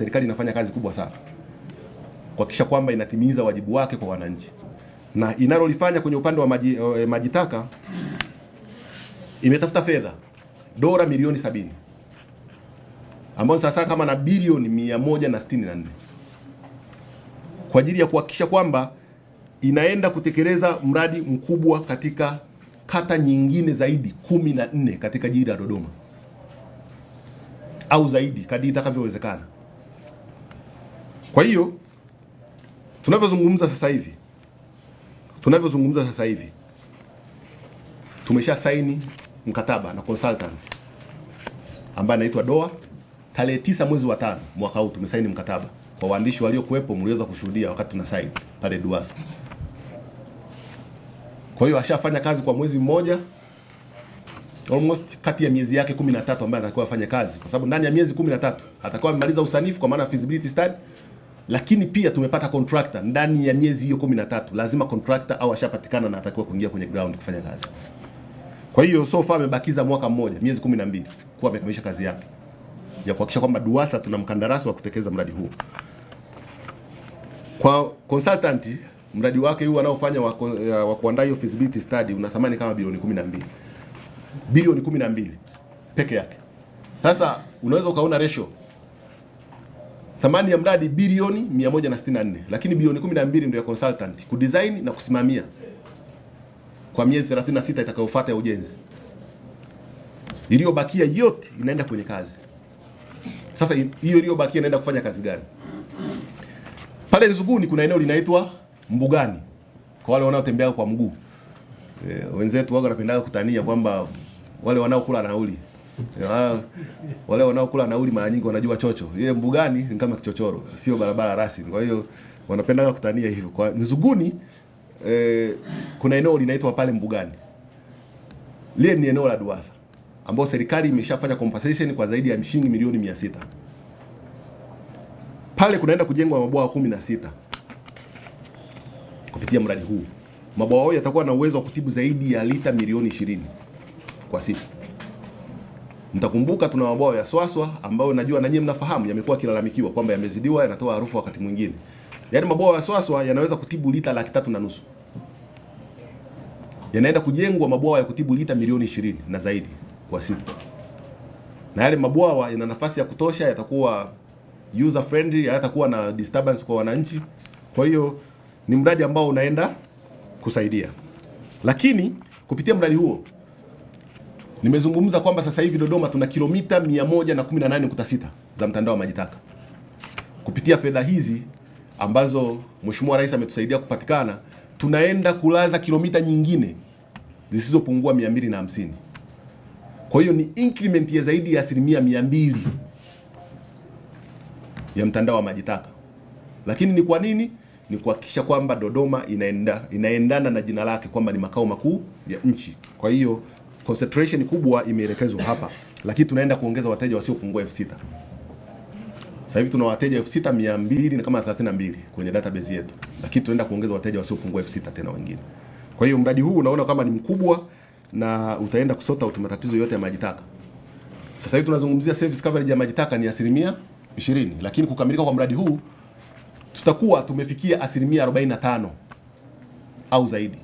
serikali inafanya kazi kubwa sana kuhakikisha kwamba inatimiza wajibu wake kwa wananchi, na inalolifanya kwenye upande wa maji, uh, maji taka imetafuta fedha dola milioni sabini ambayo sasa kama na bilioni mia moja na sitini na nne kwa ajili ya kuhakikisha kwamba inaenda kutekeleza mradi mkubwa katika kata nyingine zaidi kumi na nne katika jiji la Dodoma au zaidi kadri itakavyowezekana. Kwa hiyo tunavyozungumza sasa hivi tunavyozungumza sasa hivi tumesha saini mkataba na consultant ambaye anaitwa Doa. Tarehe tisa mwezi wa tano mwaka huu tumesaini mkataba. Kwa waandishi waliokuwepo, mliweza kushuhudia wakati tuna saini pale Duasa. Kwa hiyo ashafanya kazi kwa mwezi mmoja almost kati ya miezi yake 13 ambayo atakuwa afanye kazi, kwa sababu ndani ya miezi 13 atakuwa amemaliza usanifu kwa maana feasibility study, lakini pia tumepata contractor ndani ya miezi hiyo 13. Lazima contractor au ashapatikana na atakiwa kuingia kwenye ground kufanya kazi. Kwa hiyo so far amebakiza mwaka mmoja, miezi 12 kuwa amekamilisha kazi yake ya kuhakikisha kwamba Duasa tuna mkandarasi wa kutekeleza mradi huu. Kwa consultant mradi wake huu anaofanya wa, kuandaa hiyo feasibility study una thamani kama bilioni 12 bilioni 12 peke yake. Sasa unaweza ukaona ratio thamani ya mradi bilioni 164, lakini bilioni 12 ndio ya consultant kudesign na kusimamia kwa miezi 36 itakayofuata ya ujenzi. Iliyobakia yote inaenda kwenye kazi. Sasa hiyo iliyobakia inaenda kufanya kazi gani? Pale Nzuguni kuna eneo linaitwa Mbugani kwa wale wanaotembea kwa mguu. E, wenzetu wao wanapendaga kutania kwamba wale wanaokula nauli wale- wanaokula nauli mara nyingi wanajua chocho. Ile Mbugani ni kama kichochoro, sio barabara rasmi. Kwa hiyo wanapenda kutania hivyo. Kwa Nzuguni e, kuna eneo linaitwa pale Mbugani. Lile ni eneo la Duasa ambao serikali imeshafanya compensation kwa zaidi ya shilingi milioni 600. Pale kunaenda kujengwa mabwawa kumi na sita kupitia mradi huu. Mabwawa hayo yatakuwa na uwezo wa kutibu zaidi ya lita milioni 20 kwa siku. Mtakumbuka tuna mabwawa ya Swaswa ambayo najua na nyinyi mnafahamu yamekuwa kilalamikiwa kwamba yamezidiwa, yanatoa harufu wakati mwingine. Yaani mabwawa ya Swaswa yanaweza kutibu lita laki tatu na nusu. Yanaenda kujengwa mabwawa ya kutibu lita milioni 20 na zaidi kwa siku. Na yale mabwawa yana nafasi ya kutosha, yatakuwa user friendly, hayatakuwa na disturbance kwa wananchi. Kwa hiyo ni mradi ambao unaenda kusaidia, lakini kupitia mradi huo nimezungumza kwamba sasa hivi Dodoma tuna kilomita 118.6 za mtandao wa maji taka. Kupitia fedha hizi ambazo Mheshimiwa Rais ametusaidia kupatikana, tunaenda kulaza kilomita nyingine zisizopungua 250. Kwa hiyo ni increment ya zaidi ya asilimia 200 ya mtandao wa maji taka. Lakini ni kwa nini? Ni kuhakikisha kwamba Dodoma inaenda inaendana na jina lake kwamba ni makao makuu ya nchi. Kwa hiyo concentration kubwa imeelekezwa hapa, lakini tunaenda kuongeza wateja wasiopungua elfu sita. Sasa hivi tuna wateja elfu sita mia mbili na kama 32 kwenye database yetu, lakini tunaenda kuongeza wateja wasiopungua elfu sita tena wengine. Kwa hiyo mradi huu unaona kama ni mkubwa na utaenda kusota out matatizo yote ya maji taka. Sasa hivi tunazungumzia service coverage ya maji taka ni asilimia 20, lakini kukamilika kwa mradi huu tutakuwa tumefikia asilimia 45 au zaidi.